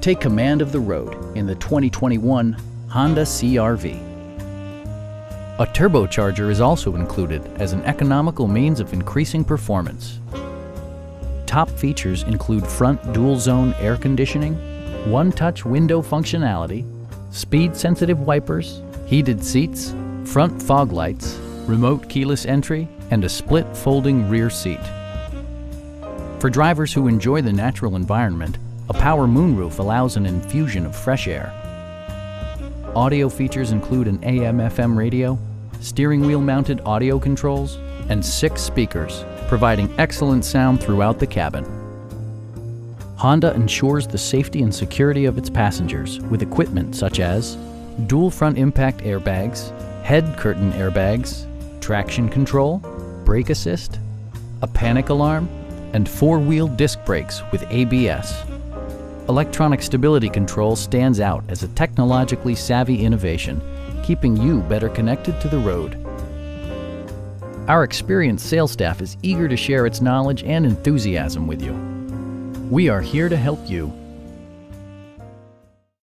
Take command of the road in the 2021 Honda CRV. A turbocharger is also included as an economical means of increasing performance. Top features include front dual-zone air conditioning, one-touch window functionality, speed-sensitive wipers, heated seats, front fog lights, remote keyless entry, and a split folding rear seat. For drivers who enjoy the natural environment, a power moonroof allows an infusion of fresh air. Audio features include an AM-FM radio, steering wheel mounted audio controls, and six speakers, providing excellent sound throughout the cabin. Honda ensures the safety and security of its passengers with equipment such as dual front impact airbags, head curtain airbags, traction control, brake assist, a panic alarm, and four-wheel disc brakes with ABS. Electronic stability control stands out as a technologically savvy innovation, keeping you better connected to the road. Our experienced sales staff is eager to share its knowledge and enthusiasm with you. We are here to help you